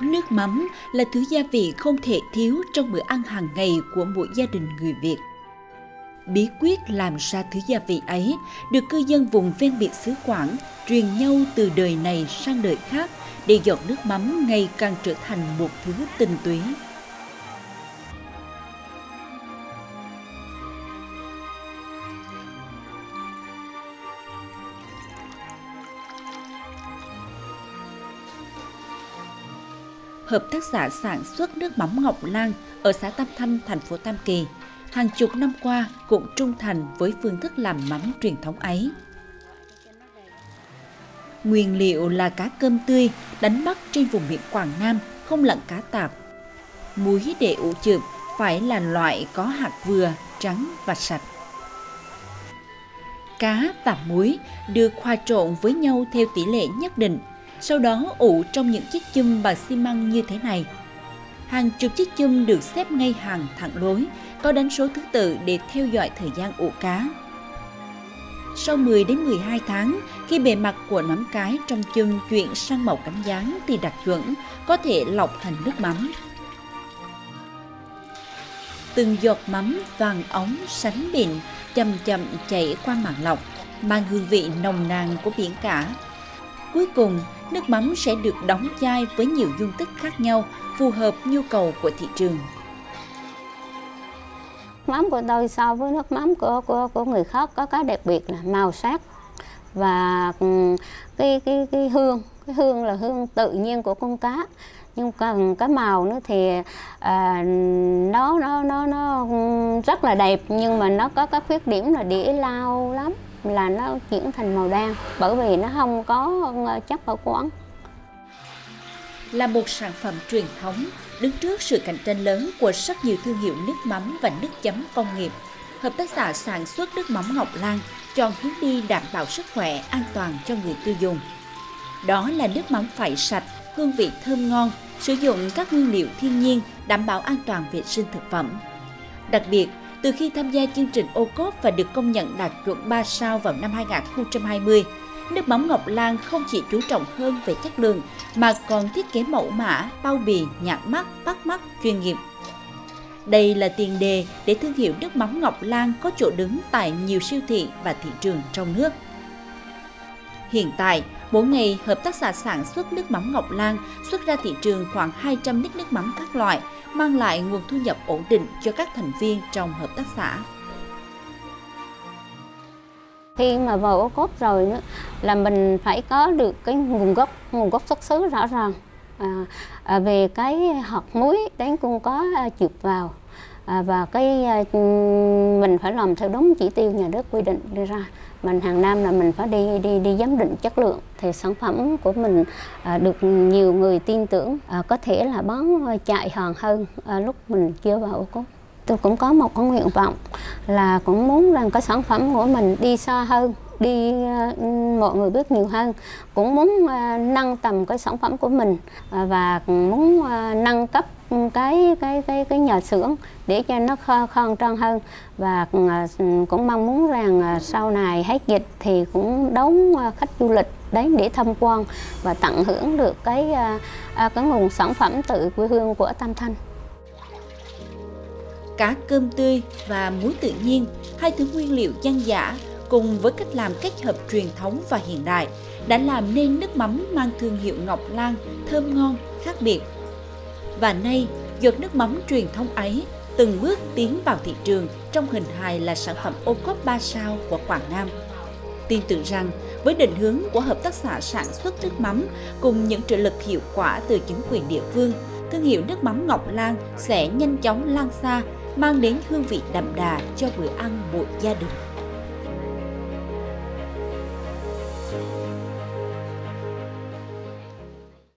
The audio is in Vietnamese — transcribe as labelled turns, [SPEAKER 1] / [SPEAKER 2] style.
[SPEAKER 1] Nước mắm là thứ gia vị không thể thiếu trong bữa ăn hàng ngày của mỗi gia đình người Việt. Bí quyết làm ra thứ gia vị ấy được cư dân vùng ven biển xứ Quảng truyền nhau từ đời này sang đời khác để giọt nước mắm ngày càng trở thành một thứ tinh túy. Hợp tác xã sản xuất nước mắm Ngọc Lan ở xã Tam Thanh, thành phố Tam Kỳ, hàng chục năm qua cũng trung thành với phương thức làm mắm truyền thống ấy. Nguyên liệu là cá cơm tươi đánh bắt trên vùng biển Quảng Nam, không lẫn cá tạp. Muối để ủ chượp phải là loại có hạt vừa, trắng và sạch. Cá và muối được hòa trộn với nhau theo tỷ lệ nhất định, sau đó ủ trong những chiếc chum bằng xi măng như thế này. Hàng chục chiếc chum được xếp ngay hàng thẳng lối, có đánh số thứ tự để theo dõi thời gian ủ cá. Sau 10 đến 12 tháng, khi bề mặt của nắm cái trong chum chuyển sang màu cánh gián thì đạt chuẩn, có thể lọc thành nước mắm. Từng giọt mắm vàng ống sánh mịn chậm chậm chảy qua màng lọc, mang hương vị nồng nàn của biển cả. Cuối cùng, nước mắm sẽ được đóng chai với nhiều dung tích khác nhau, phù hợp nhu cầu của thị trường.
[SPEAKER 2] Mắm của tôi so với nước mắm của của của người khác có cái đặc biệt là màu sắc và ừ, cái cái cái hương. Cái hương là hương tự nhiên của con cá. Nhưng còn cái màu nữa thì à, nó nó nó nó rất là đẹp nhưng mà nó có cái khuyết điểm là đĩa lao lắm là nó chuyển thành màu đen bởi vì nó không có ờ, chất bảo quản
[SPEAKER 1] là một sản phẩm truyền thống đứng trước sự cạnh tranh lớn của rất nhiều thương hiệu nước mắm và nước chấm công nghiệp. Hợp tác xã sản xuất nước mắm Ngọc Lan chọn hướng đi đảm bảo sức khỏe, an toàn cho người tiêu dùng. Đó là nước mắm phải sạch, hương vị thơm ngon, sử dụng các nguyên liệu thiên nhiên, đảm bảo an toàn vệ sinh thực phẩm. Đặc biệt, từ khi tham gia chương trình ô cốp và được công nhận đạt chuẩn 3 sao vào năm 2020, nước mắm Ngọc Lan không chỉ chú trọng hơn về chất lượng mà còn thiết kế mẫu mã, bao bì, nhãn mắc, bắt mắt, chuyên nghiệp. Đây là tiền đề để thương hiệu nước mắm Ngọc Lan có chỗ đứng tại nhiều siêu thị và thị trường trong nước. Hiện tại, mỗi ngày hợp tác xã sản xuất nước mắm Ngọc Lan xuất ra thị trường khoảng 200 lít nước mắm các loại, mang lại nguồn thu nhập ổn định cho các thành viên trong hợp tác xã.
[SPEAKER 2] Khi mà vào ô cốt rồi nữa là mình phải có được cái nguồn gốc nguồn gốc xuất xứ rõ ràng. À, à, về cái hạt muối đến cũng có à, chụp vào. À, và cái à, mình phải làm theo đúng chỉ tiêu nhà nước quy định đưa ra mình hàng năm là mình phải đi đi đi giám định chất lượng. Thì sản phẩm của mình à, được nhiều người tin tưởng à, có thể là bán chạy hàng hơn à, lúc mình chưa vào ô cốt tôi cũng có một cái nguyện vọng là cũng muốn rằng cái sản phẩm của mình đi xa hơn đi ờ, mọi người biết nhiều hơn. Cũng muốn ờ, nâng tầm cái sản phẩm của mình ờ, và muốn nâng cấp cái cái cái cái nhà xưởng để cho nó khang trang hơn. Và ừ, cũng mong muốn rằng sau này hết dịch thì cũng đón khách du lịch đến để tham quan và tận hưởng được cái à, cái nguồn sản phẩm tự quê hương của Tam Thanh.
[SPEAKER 1] Cá cơm tươi và muối tự nhiên, hai thứ nguyên liệu dân dã cùng với cách làm kết hợp truyền thống và hiện đại đã làm nên nước mắm mang thương hiệu Ngọc Lan thơm ngon, khác biệt. Và nay, giọt nước mắm truyền thống ấy từng bước tiến vào thị trường trong hình hài là sản phẩm ô cốp 3 sao của Quảng Nam. Tin tưởng rằng với định hướng của hợp tác xã sản xuất nước mắm cùng những trợ lực hiệu quả từ chính quyền địa phương, thương hiệu nước mắm Ngọc Lan sẽ nhanh chóng lan xa mang đến hương vị đậm đà cho bữa ăn mỗi gia đình.